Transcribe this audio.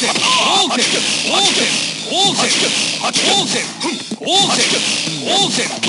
オーセン